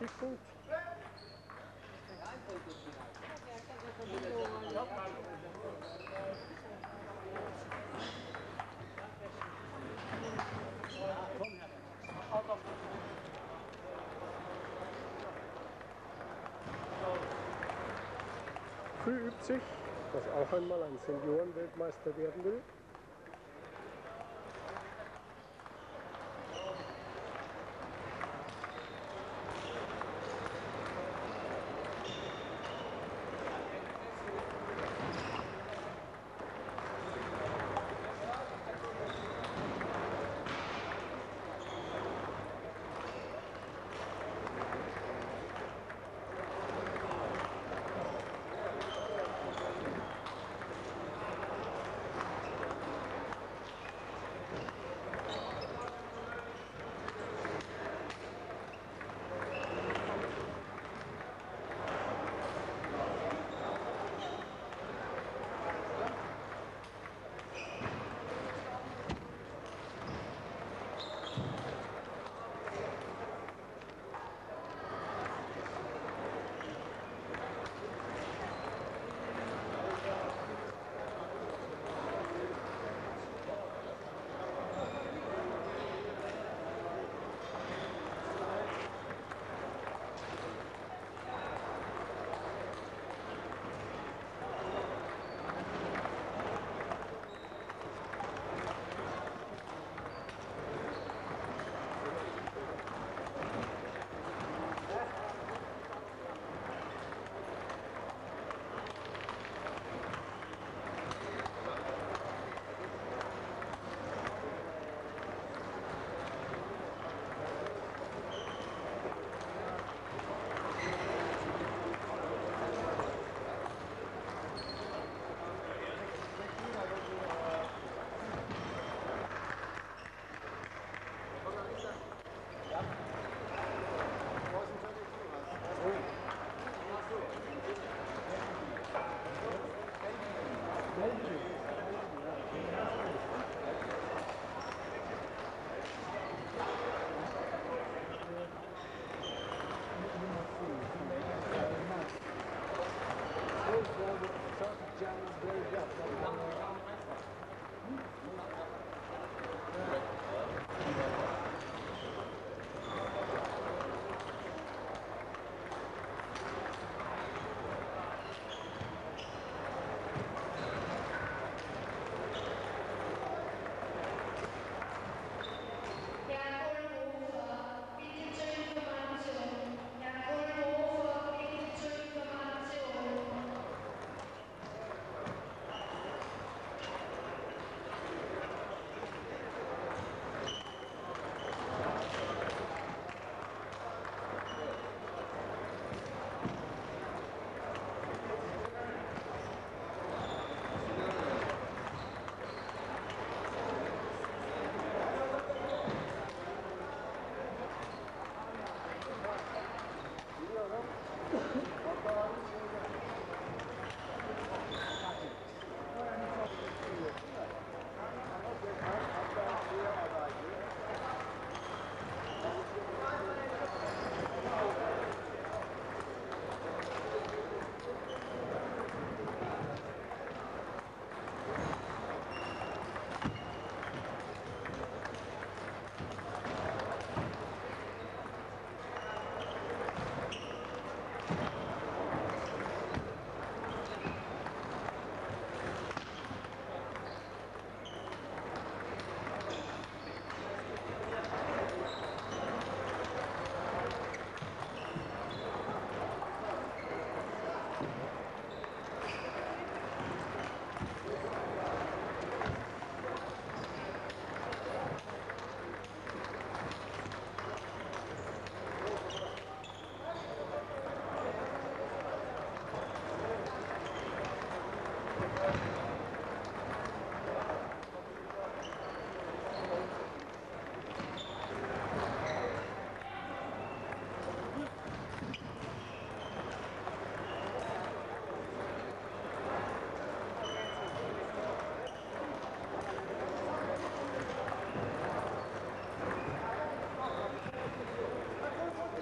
Musikpunkt. Früh übt sich, dass auch einmal ein Seniorenweltmeister werden will.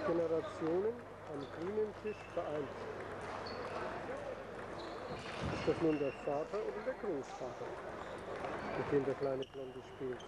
Generationen am grünen Tisch vereint. Ist das nun der Vater oder der Großvater, mit dem der kleine Blonde spielt?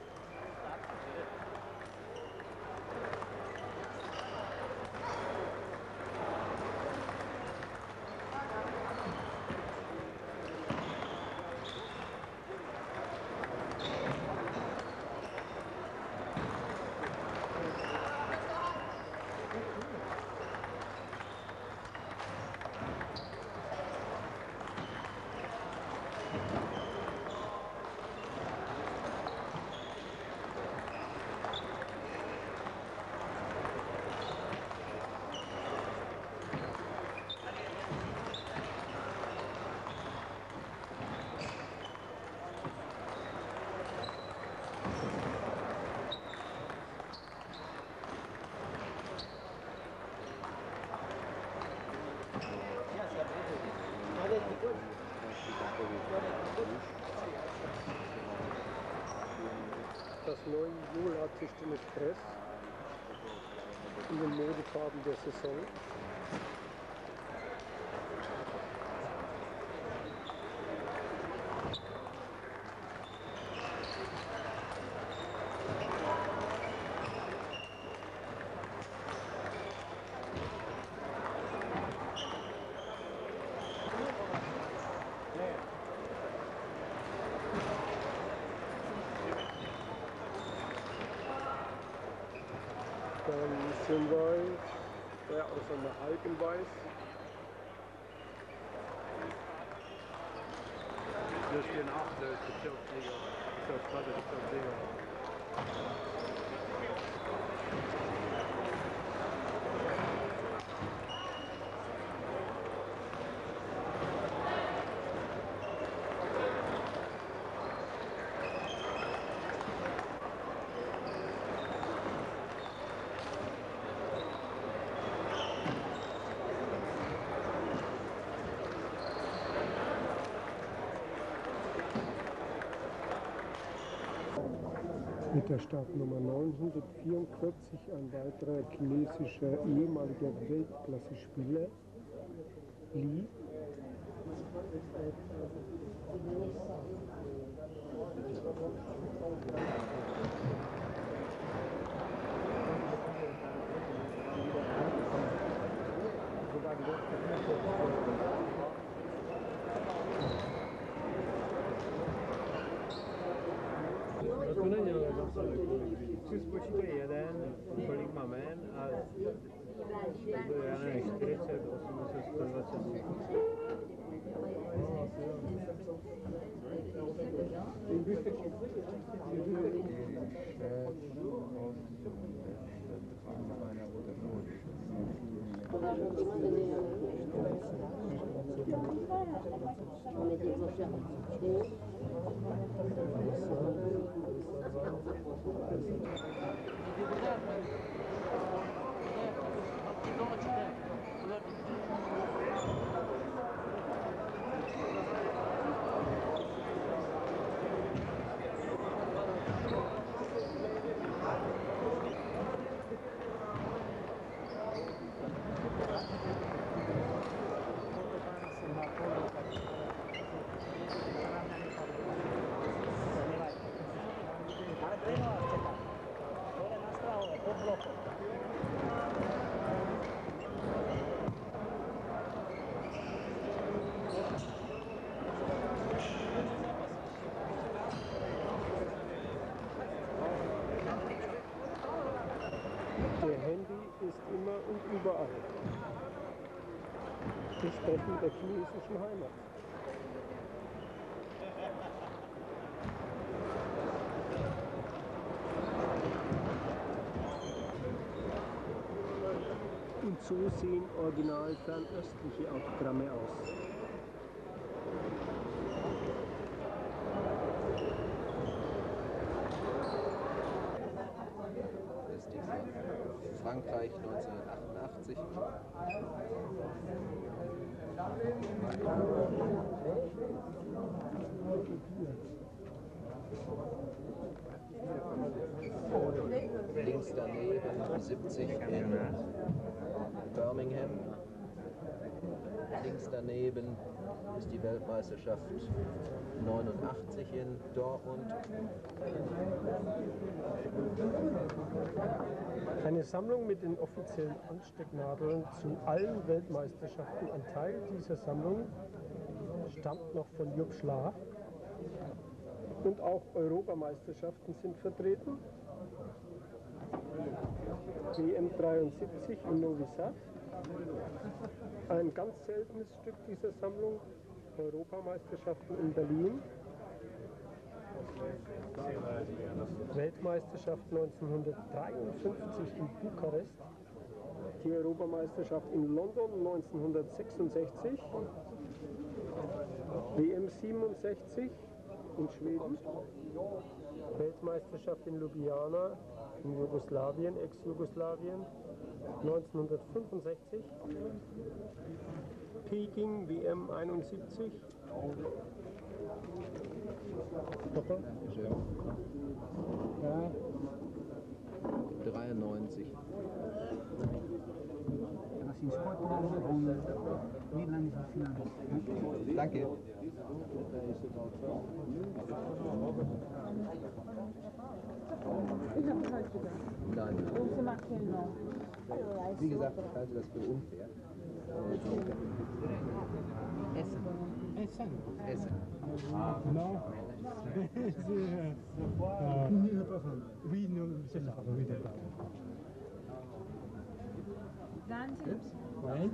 Das neue Jola Tischtennis Press in den Modefarben der Saison. Wir ja, aus einer halb in weiß. Dus in acht, dus de Chelsea, zo staat het op der Startnummer 944 ein weiterer chinesischer ehemaliger Weltklasse-Spieler, Li. 네. Überall. Wir sprechen der chinesischen Heimat. Und so sehen original fernöstliche Autogramme aus. ist die Frankreich 1988. Links daneben 70 in Birmingham. Links daneben ist die Weltmeisterschaft 89 in Dortmund. Eine Sammlung mit den offiziellen Anstecknadeln zu allen Weltmeisterschaften. Ein Teil dieser Sammlung stammt noch von Jupp Schlaf. Und auch Europameisterschaften sind vertreten. WM 73 in Novi Sad. Ein ganz seltenes Stück dieser Sammlung. Europameisterschaften in Berlin. Weltmeisterschaft 1953 in Bukarest. Die Europameisterschaft in London 1966. WM 67 in Schweden. Weltmeisterschaft in Ljubljana in Jugoslawien, Ex-Jugoslawien 1965. Peking WM 71. Stocker? 93. Dat is een sportprijs van Nederlandse finalist. Danke. Ich habe es heute gedacht. Nein, Und sie macht wie gesagt, ich halte das für unfair. Essen. Essen. Essen. Non. C'est, euh, euh, oui, non, c'est ça, oui, d'accord. Oui,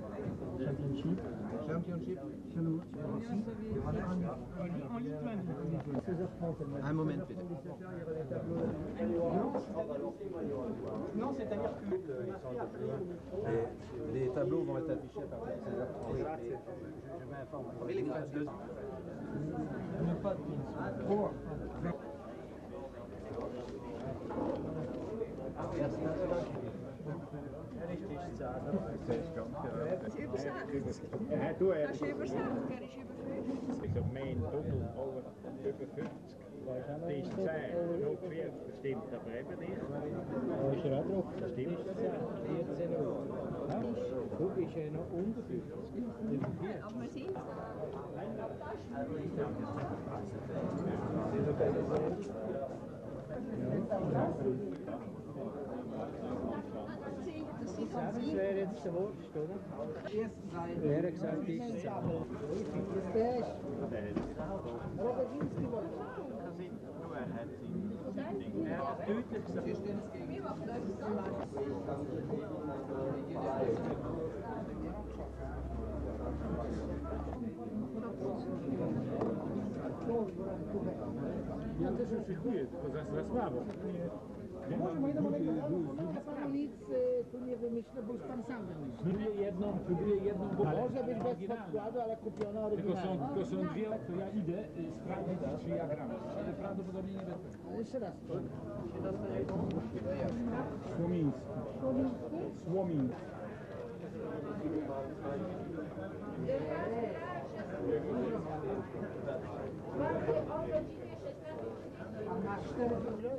championship. Championship. Un moment, Peter. Non, c'est-à-dire que euh, les, les, tableaux vont être affichés à partir de 16h30. Oui, je m'informe. Mais les grades de... Merci. Das ist übersetzt, er ist überfüllt. Ich sag, mein Tunnel over, über 50. Das ist 10, 40, das stimmt aber eben nicht. Da ist er auch drauf. Das stimmt. 14 Uhr. Du bist ja noch unter 50. Aber wir sind Das wäre jetzt der Wurst, oder? Wer hat gesagt, ist es Er hat deutlich gesagt. Ja, to się szykuje, tylko za, za słabo. Może moje domowe nic y, tu nie wymyślę, bo już pan sam wymyślił. Próbuję jedną, próbuję jedną, bo Może być bez podkładu, ale kupiona tylko są, tylko są dwie, to ja idę y, sprawdzić, czy ja gram. Ale prawdopodobnie nie będę. Jeszcze raz. Słomiński. Słomiński.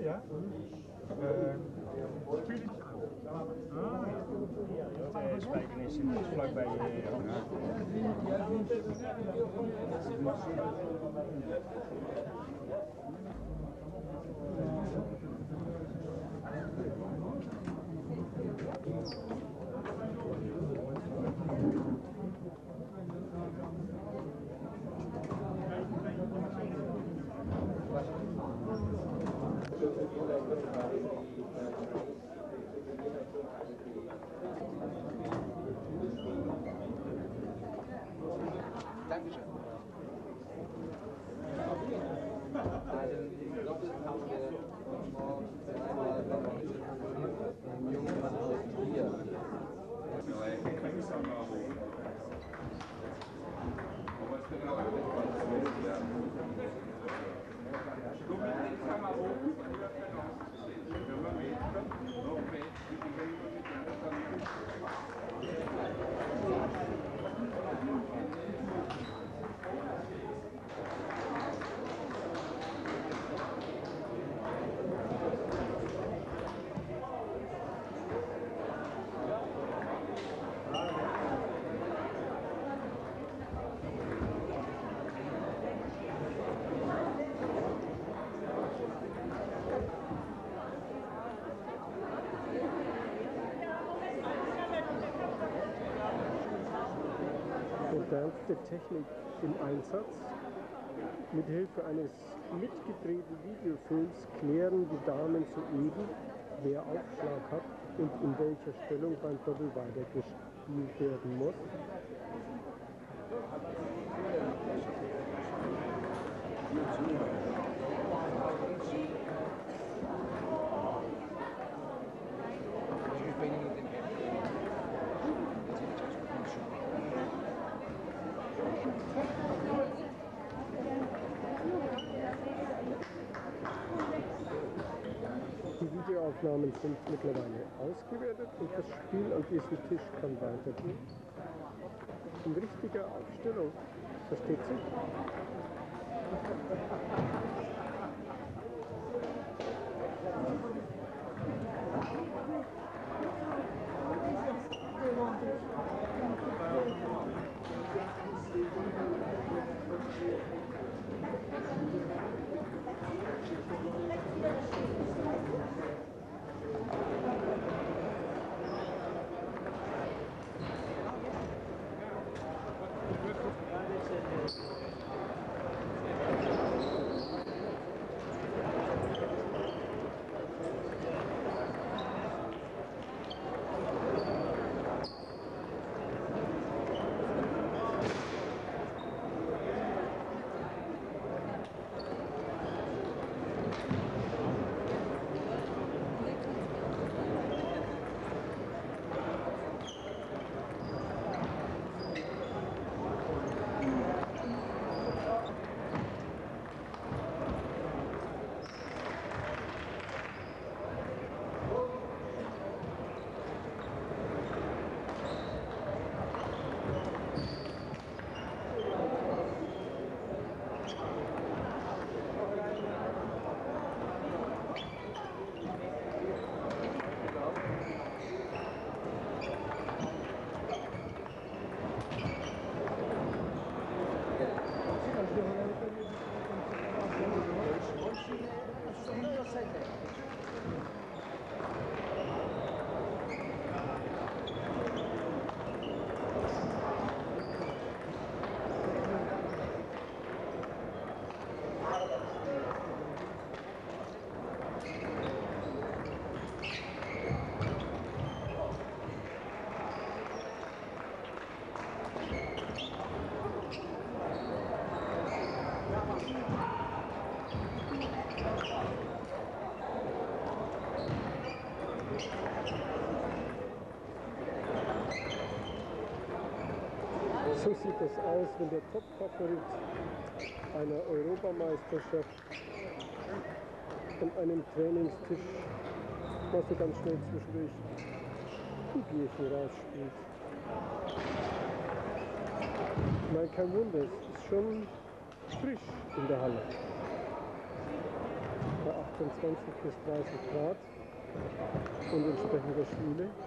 Ja? Ah, De spijkenis vlakbij eh, je Dominik Samaru, im Einsatz. Mit Hilfe eines mitgedrehten Videofilms klären die Damen soeben, wer Aufschlag hat und in welcher Stellung beim Doppel weitergespielt werden muss. Die Videoaufnahmen sind mittlerweile ausgewertet und das Spiel an diesem Tisch kann weitergehen. In richtiger Aufstellung, versteht sich? So sieht es aus, wenn der Top-Favorit einer Europameisterschaft an einem Trainingstisch mal so ganz schnell zwischendurch ein Bierchen rausspielt. Meine, kein Wunder, es ist schon frisch in der Halle. Bei 28 bis 30 Grad und entsprechender Schwüle.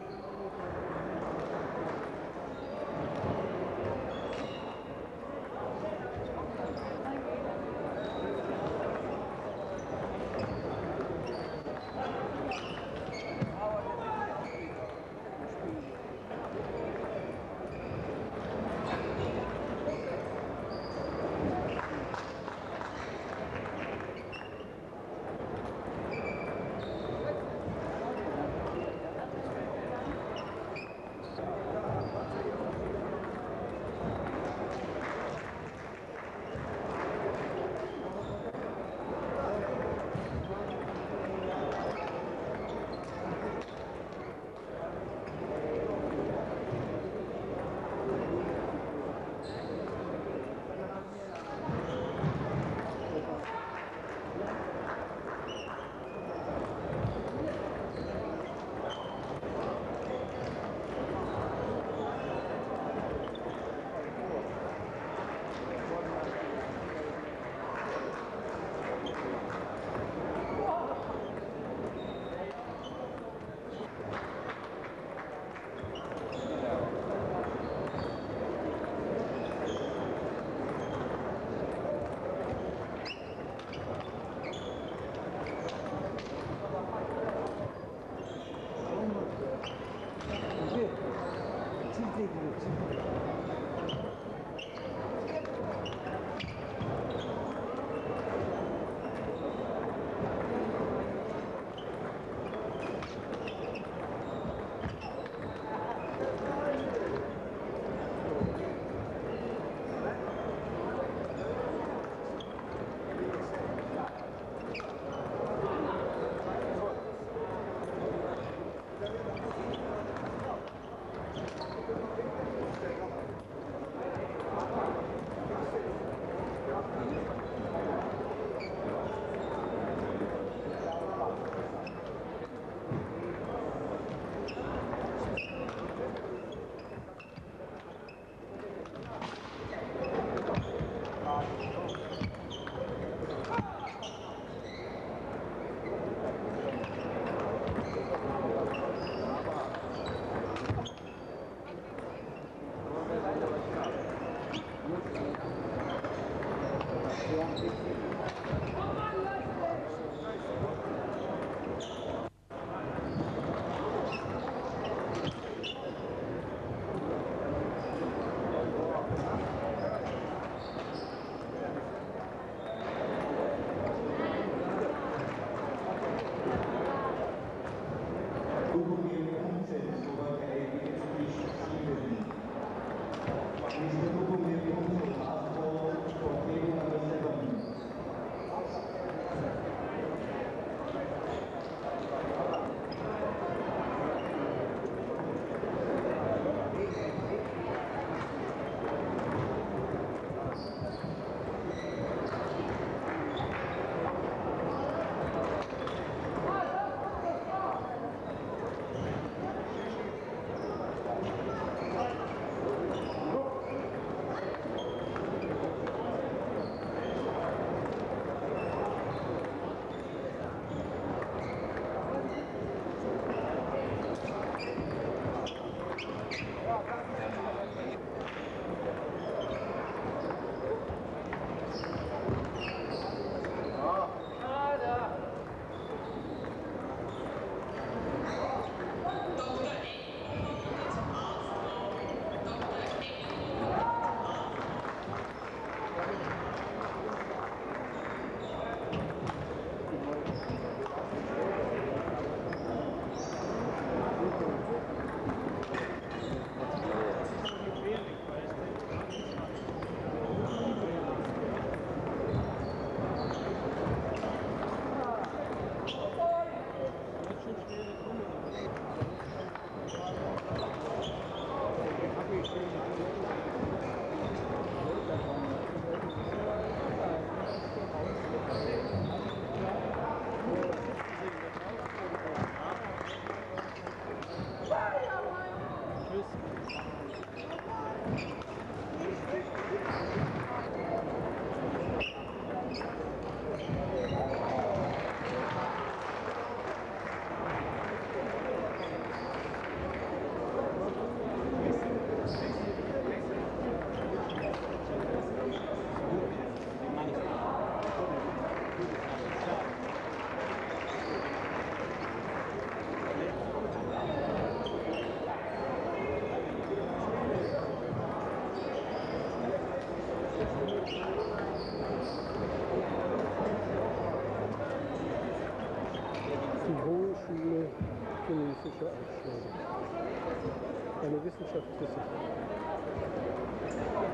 Sich.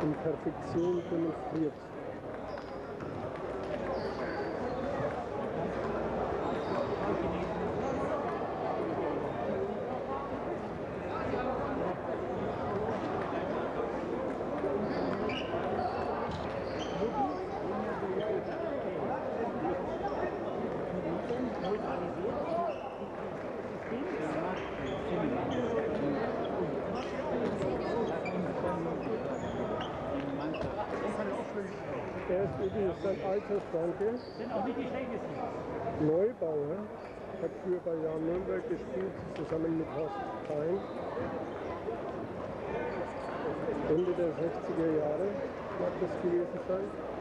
In Perfektion demonstriert. Er ist ein alter Franke, Sind auch nicht die schlechtesten. Neubauer, hat früher bei Jan Nürnberg gespielt, zusammen mit Horst Klein. Ende der 60er Jahre mag das gewesen sein.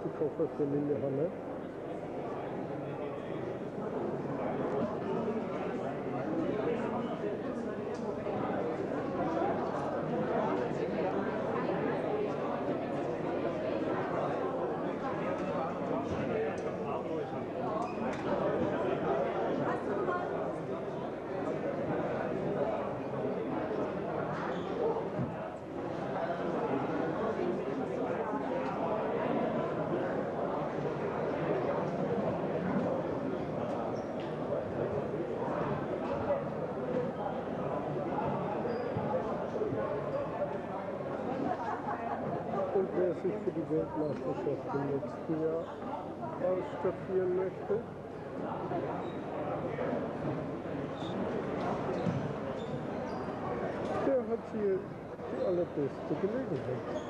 Packt gerade die Koffer für. Und wer sich für die Weltmeisterschaft im nächsten Jahr ausstaffieren möchte, der hat hier die allerbeste Gelegenheit.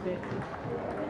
って。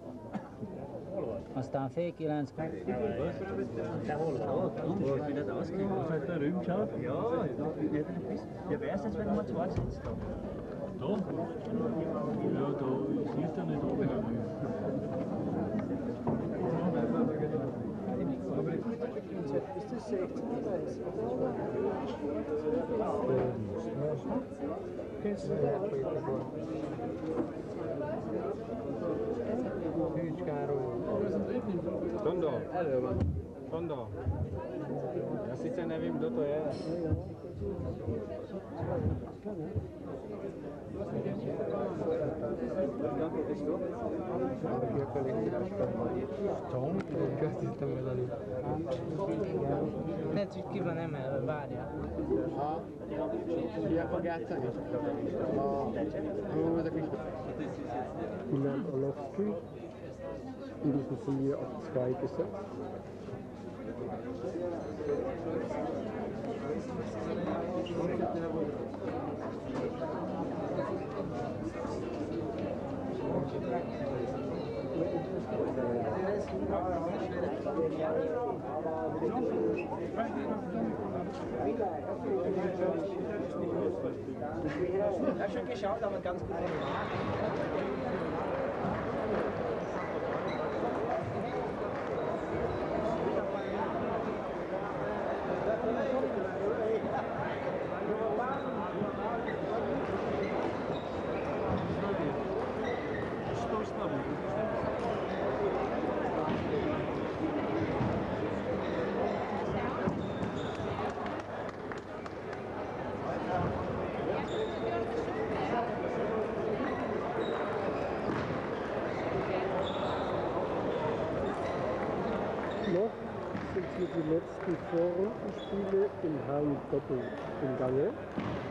Aztán fél kilenc. Te hol Ott, wo ich wieder rausgehe. Was hat der Rühm geschaut? Ja, ja, wer ist jetzt, wenn du mal zwei sitzt? Da? Ja, da siehst du nicht oben. Hűcs Károly. Tondó. Elő van. Tondó sice nevím, kdo to je. Lehet, hogy ki van emelve, várjál. Ha, tudják fog játszani? A... Ezek is. Ilan Olofsky, Iris Cecilia of Sky Kisses. Ich habe schon geschaut, aber ganz gut. Herren-Doppel im Gange. Jochen!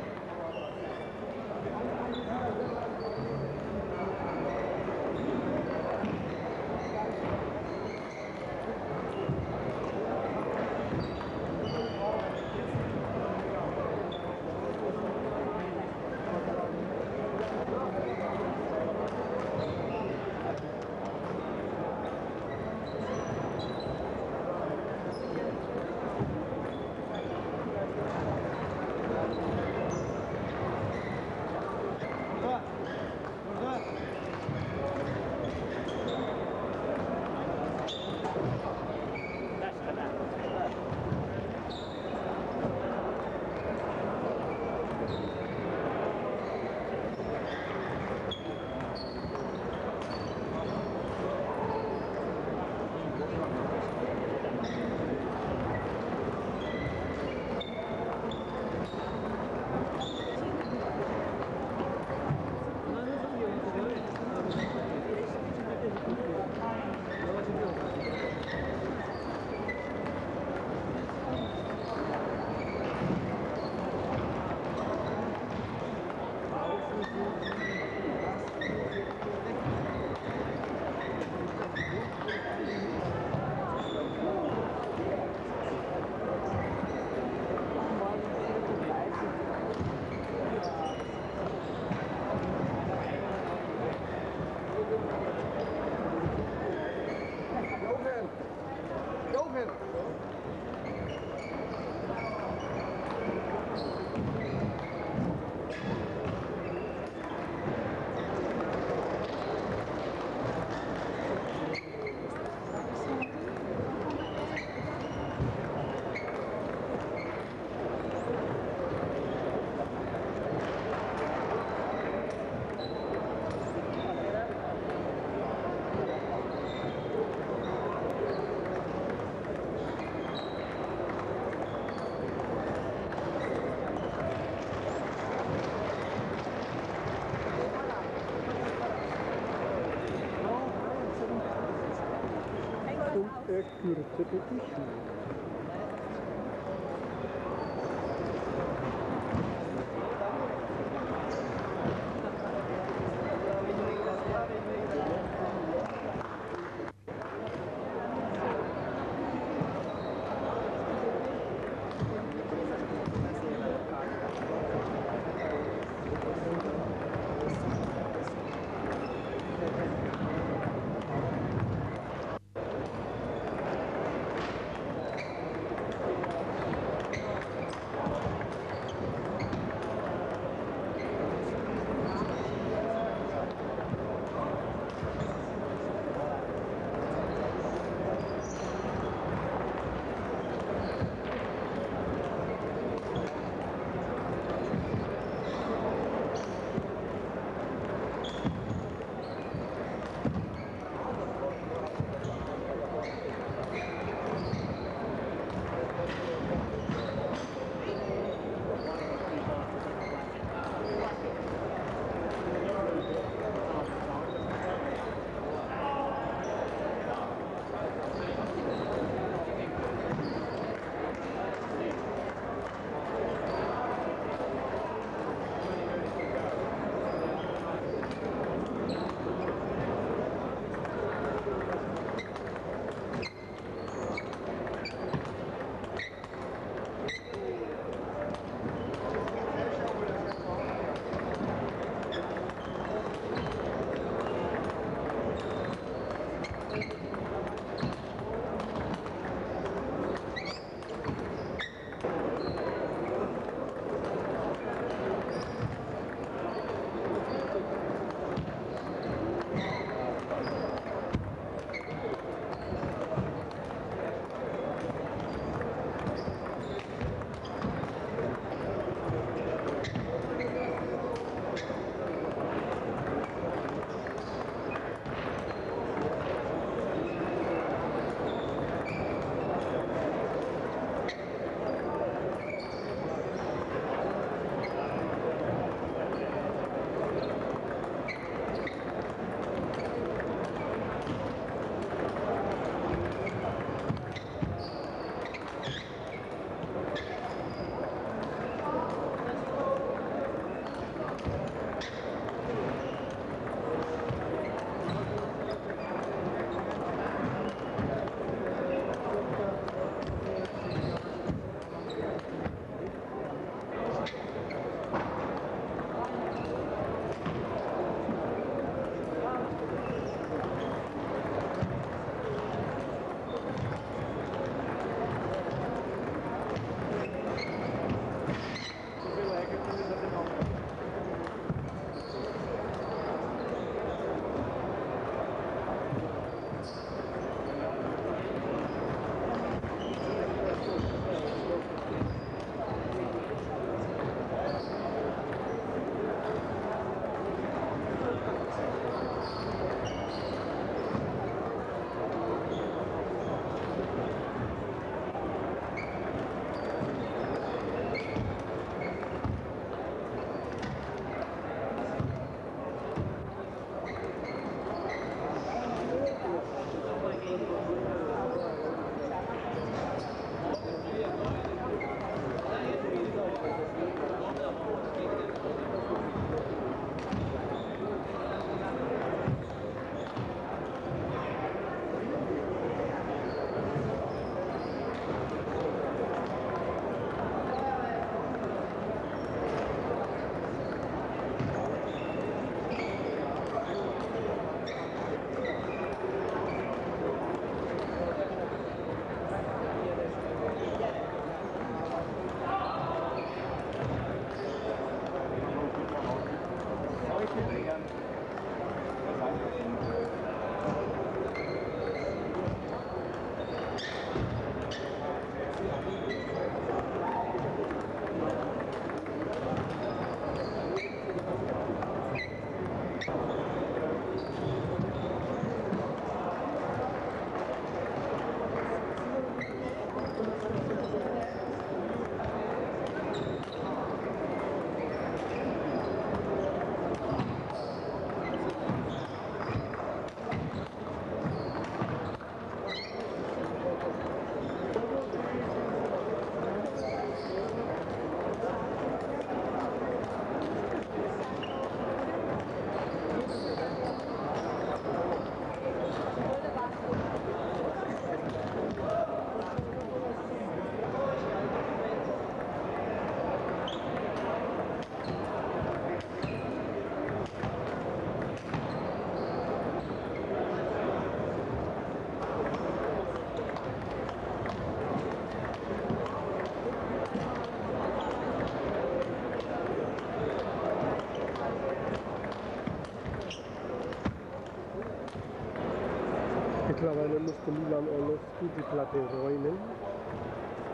Mittlerweile musste Milan Orlowski die Platte räumen.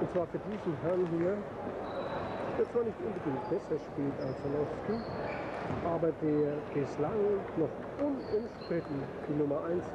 Und zwar für diesen Herrn hier, der zwar nicht unbedingt besser spielt als Orlowski, aber der bislang noch unumstritten die Nummer 1 ist.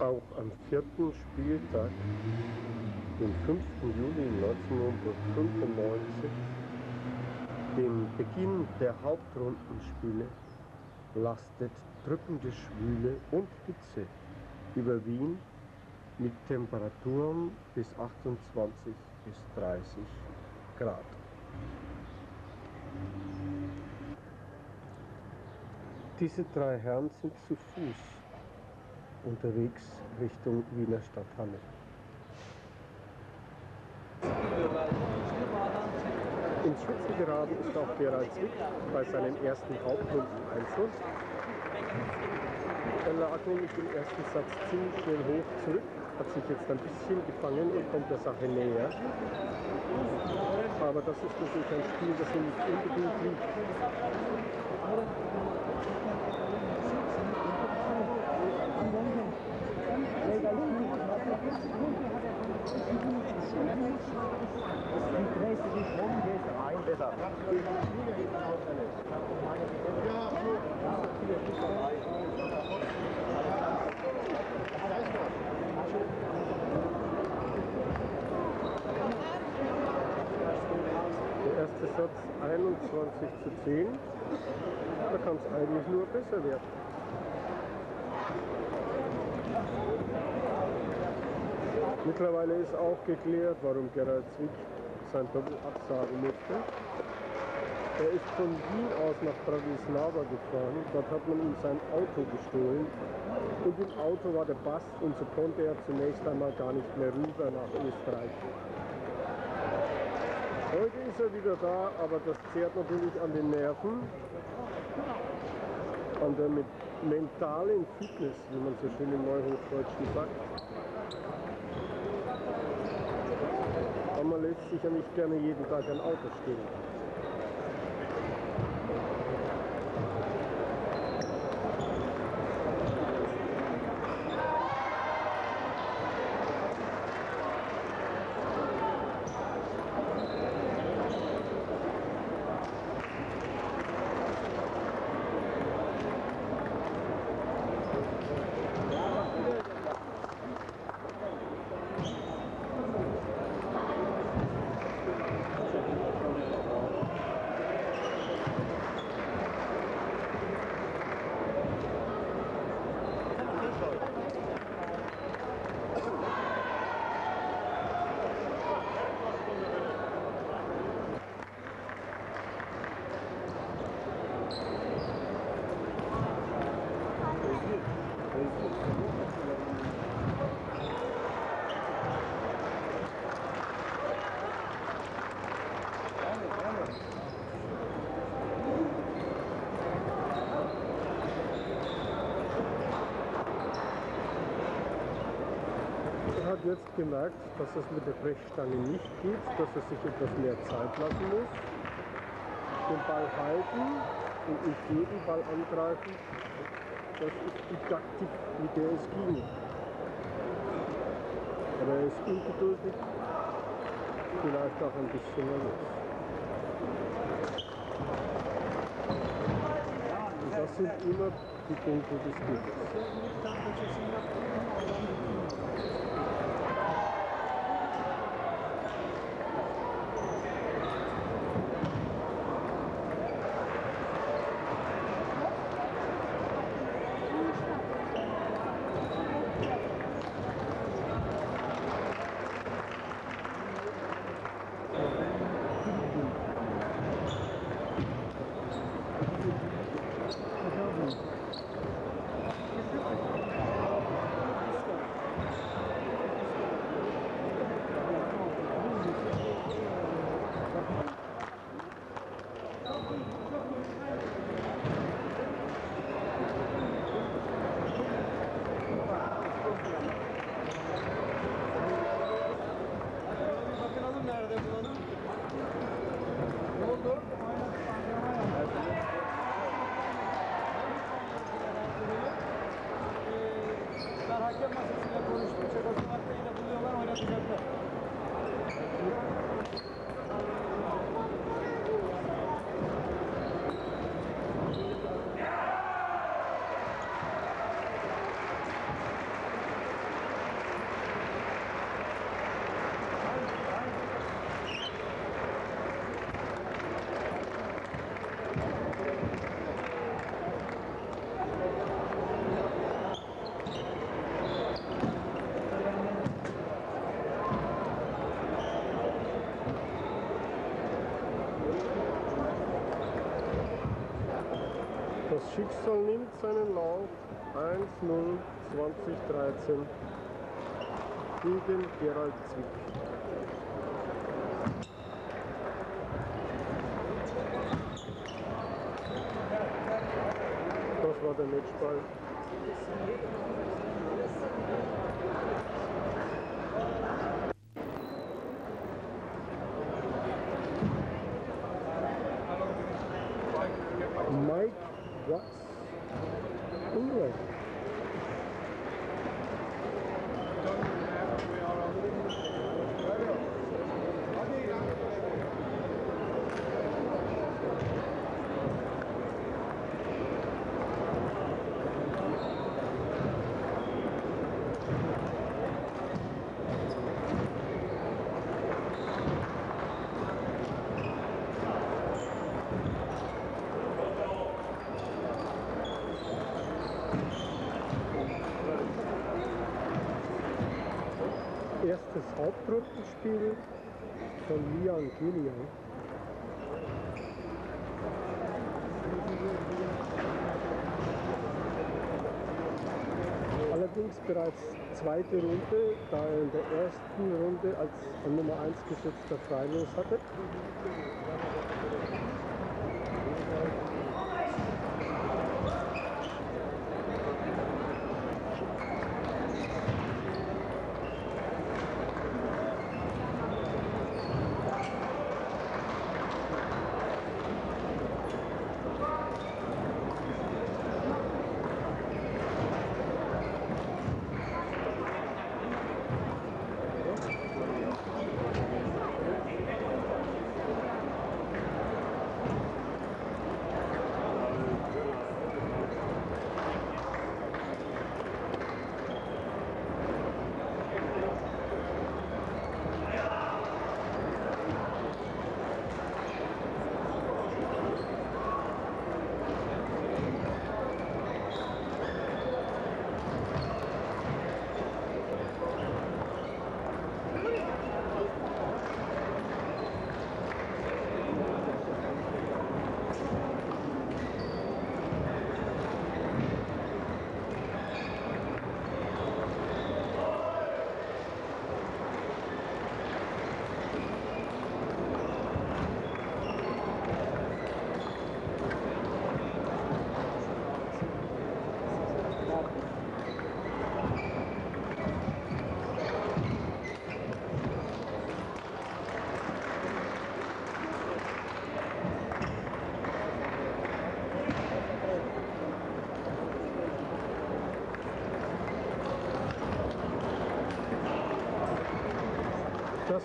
Auch am vierten Spieltag, den 5. Juli 1995, dem Beginn der Hauptrundenspiele, lastet drückende Schwüle und Hitze über Wien mit Temperaturen bis 28 bis 30 Grad. Diese drei Herren sind zu Fuß unterwegs Richtung Wiener Stadthalle. Ins Schwitzen geraten ist auch Gerald Zwick bei seinem ersten Hauptrundeneinzel. Er lag nämlich im ersten Satz ziemlich schnell hoch zurück, hat sich jetzt ein bisschen gefangen und kommt der Sache näher. Aber das ist natürlich ein Spiel, das ihm nicht unbedingt liegt. Der erste Satz 21 zu 10. Da kann es eigentlich nur besser werden. Mittlerweile ist auch geklärt, warum Gerald Zwick sein Doppel absagen musste. Er ist von Wien aus nach Bratislava gefahren. Dort hat man ihm sein Auto gestohlen. Und im Auto war der Bass und so konnte er zunächst einmal gar nicht mehr rüber nach Österreich. Heute ist er wieder da, aber das zehrt natürlich an den Nerven, an der mentalen Fitness, wie man so schön im Neuhochdeutschen sagt. Man lässt sich ja nicht gerne jeden Tag ein Auto stehen. Er gemerkt, dass es mit der Brechstange nicht geht, dass er sich etwas mehr Zeit lassen muss. Den Ball halten und nicht jeden Ball angreifen. Das ist die Taktik, mit der es ging. Aber er ist ungeduldig, vielleicht auch ein bisschen nervös. Und das sind immer que tem tudo escrito. Seinen Lauf 1-0 2013 gegen Gerald Zwick. Das war der Matchball. Mike Watts, Hauptrundenspiel von Lian Gillian. Allerdings bereits zweite Runde, da er in der ersten Runde als Nummer 1 gesetzter Freilos hatte.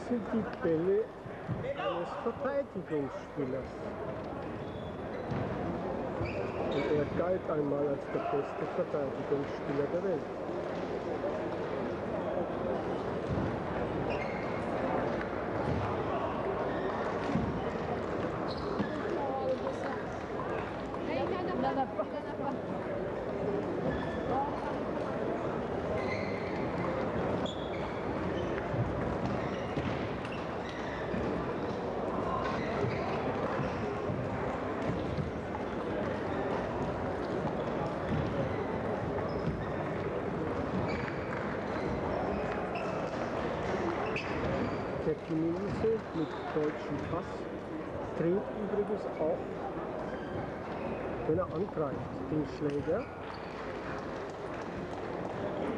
Sind die Bälle eines Verteidigungsspielers. Und er galt einmal als der beste Verteidigungsspieler der Welt. Der Chinese mit deutschem Pass dreht übrigens auch, wenn er angreift, den Schläger.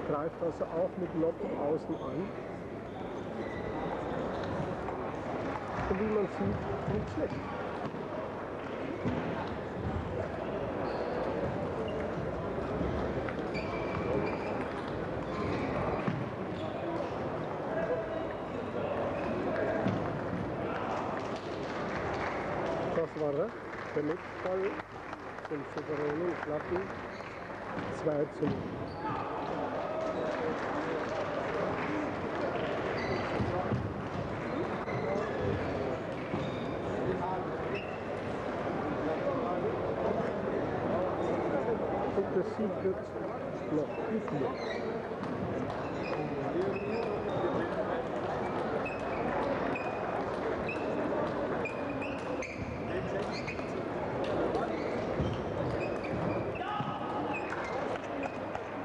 Greift also auch mit Noppen außen an. Und wie man sieht, nicht schlecht. Zum souveränen, glatten 2 zu 0. Und der Sieg wird noch geführt.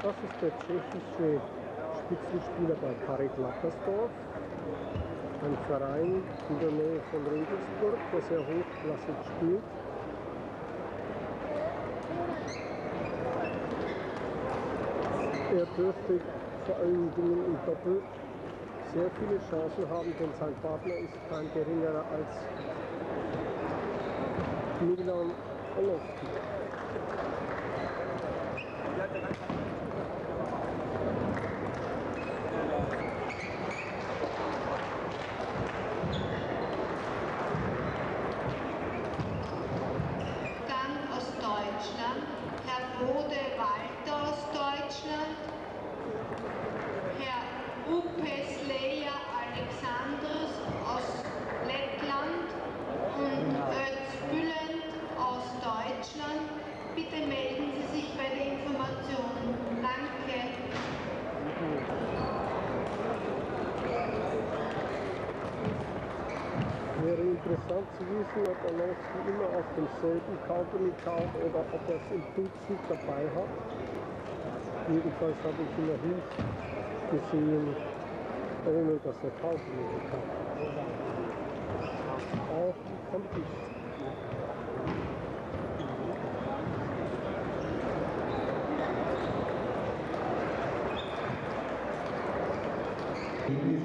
Das ist der tschechische Spitzenspieler bei Karik Lappersdorf, ein Verein in der Nähe von Regensburg, der sehr hochklassig spielt. Er dürfte vor allen Dingen im Doppel sehr viele Chancen haben, denn sein Partner ist kein geringerer als Milan Olowski. Wissen, ob Alonso immer auf demselben Company Card oder ob er es im Dutzend dabei hat. Jedenfalls habe ich ihn nicht gesehen, ohne dass er kaufen kann. Auch kommt nicht. Die